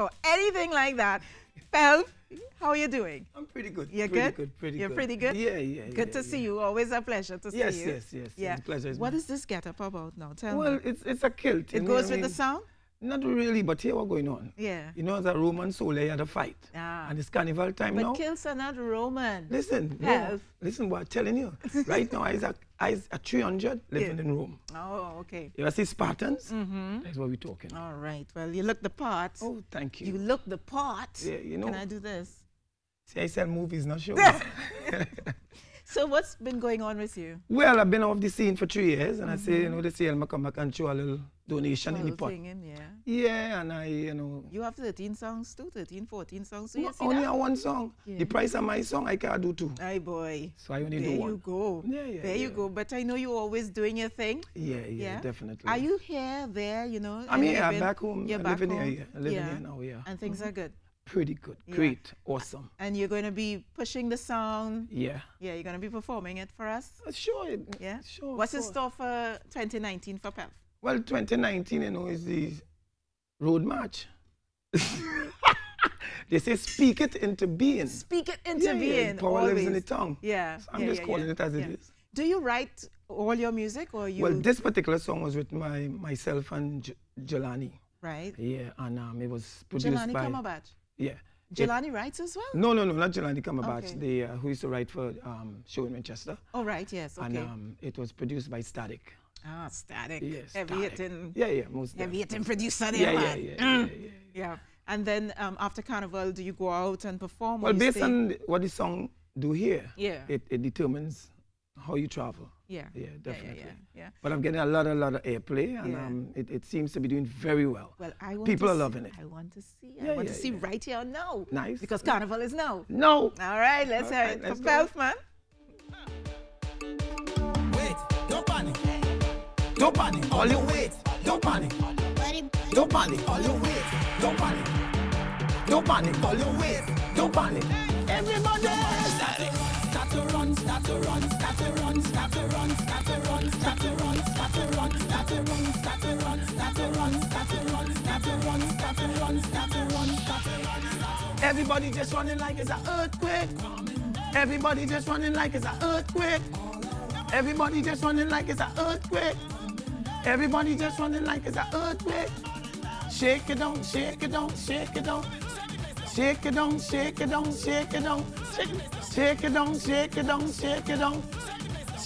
or anything like that. Pelf, how are you doing? I'm pretty good. You're pretty good? good. Pretty You're good. pretty good? Yeah, yeah. Good yeah, to yeah. see you. Always a pleasure to Yes, see you. yes, yes. yes. Yeah. Pleasure What is this get up about now? Tell Well, me. Well, it's it's a kilt. It goes I with the mean? sound? Not really, but here what's going on. Yeah. You know, as a Roman soldier, you had a fight. Ah. And it's carnival time But now. kilts are not Roman. Listen, no, listen what I'm telling you. right now, I's a, I's a 300 living Yeah. in Rome. Oh, okay. You ever see Spartans? Mm-hmm. That's what we're talking. All right. Well, you look the part. Oh, thank You you. look the part. Yeah, you know. Can I do this? See, I sell movies, not shows. So what's been going on with you? well, I've been off the scene for three years, and I say, you know, this year I'll come back and show a little donation in the pot. in, yeah. Yeah, and I, you know, You have 13 songs too, 13, 14 songs. So you no, only that? one song. Yeah. The price of my song, I can't do two. Aye, boy. So I only There do you go. Yeah, yeah, There you go. But I know you're always doing your thing. Yeah, yeah, Yeah? definitely. Are you here, there, you know? I'm here, living- back home. You're I'm back living home? here, yeah. Living yeah. here now, yeah. And things are good. Pretty good. Yeah. Great. Awesome. And you're going to be pushing the sound. Yeah. Yeah, you're going to be performing it for us. Uh, Sure. Yeah. Sure. What's in store for 2019 for Pelf? Well, 2019, you know, is the road march. they say speak it into being. Speak it into yeah, being. yeah, Power always. lives in the tongue. Yeah. So I'm yeah, just calling it as it is. Do you write all your music or you? Well, this particular song was written by myself and J- Jelani. right. Yeah, and um, it was produced Jelani by. Cumberbatch. Yeah. It- writes as well? no, no, no, not Jelani Cumberbatch. Okay. The uh, who used to write for um, Show in Manchester. Oh, right. Yes. Okay. And um, it was produced by Static. Ah, static. Yes. Heavy Static. hitting. Yeah, yeah, most Heavy definitely. hitting producer Yeah, there, yeah, man. yeah, Mm. yeah, yeah. Yeah. And then um, after Carnival, do you go out and perform? Well, based on what the song do here, Yeah. it, it determines how you travel. yeah. Yeah, Yeah, definitely. yeah, yeah, yeah. But I'm getting a lot, a lot of airplay, and Yeah. um, it, it seems to be doing very well. Well, I want People are loving it. I want to see. Yeah, I want yeah, to see yeah. right here now. Nice. Because Carnival is now. No. All right, let's All hear right, it. let's For Don't panic, all you wait. Don't panic. Don't panic, all you wait. Don't panic. Don't panic, all you wait. Don't panic. Everybody start to run, start to run, start to run, start to run, start to run, start to run, start to run, start to run, start to run, start to run, start to run, start to run, start to run, start to run, start to run. Everybody just running like it's an earthquake. Everybody just running like it's an earthquake. Everybody just running like it's an earthquake. Everybody just running like it's an earthquake. Shake it down, shake it down, shake it down. Shake it down, shake it down, shake it down. Shake it, down, shake it down, shake it down.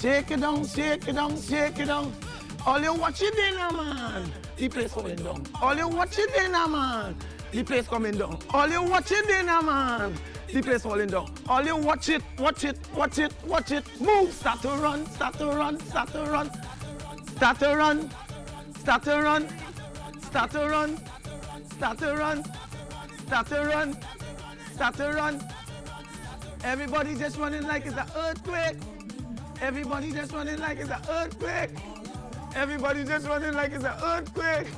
Shake it down, shake it down, shake it down. All you watch it dinner, man. The place falling down. All you watch it dinner, man. The place coming down. All you watch it dinner, man. The place falling down. All you watch it, watch it, watch it, watch it. Move, start to run, start to run, start to run. Start to run, start to run, start to run, start to run, start to run, start to run. Everybody just running like it's an earthquake. Everybody just running like it's an earthquake. Everybody just running like it's an earthquake.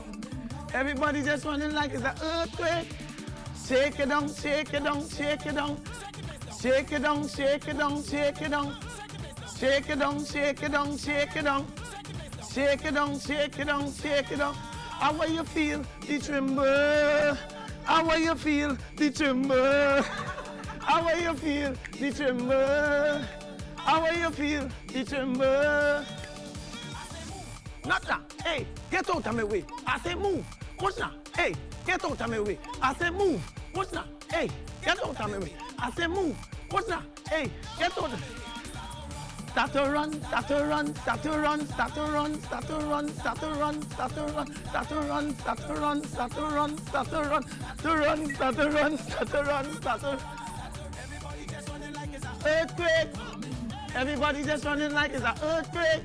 Everybody just running like it's an earthquake. Shake it down, shake it down, shake it down. Shake it down, shake it down, shake it down. Shake it down, shake it down, shake it down. Shake it down, shake it down, shake it down. How you feel the tremble? How you feel the tremble? How you feel the tremble? How you feel the tremble? Not that. Hey, get out of my way. I say move. What's that? Hey, get out of my way. I say move. What's that? Hey, get out of my way. I say move. What's that? Hey, get out of Start to run, start to run, start to run, start to run, start to run, start to run, start to run, start to run, start to run, start to run, start to run, to run, start to run, start to run, start to Earthquake! Everybody just running like it's an earthquake.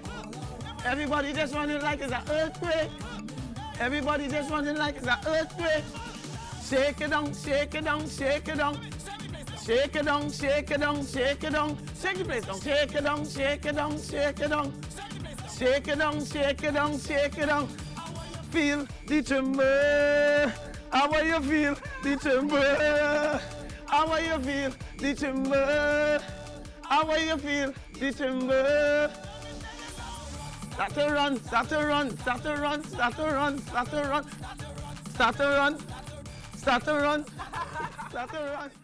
Everybody just running like it's an earthquake. Everybody just running like it's an earthquake. Shake it down, shake it down, shake it down. Shake it down, shake it down, shake it down. Shake the place down. Shake it down, shake it down, shake it down. Shake it down, shake it down, shake it down. Feel the tremble. How will you feel the tremble? How will you feel the tremble? How will you feel the tremble? Start to run, start to run, start to run, start to run, start to run, start to run, Start to run. Start to run.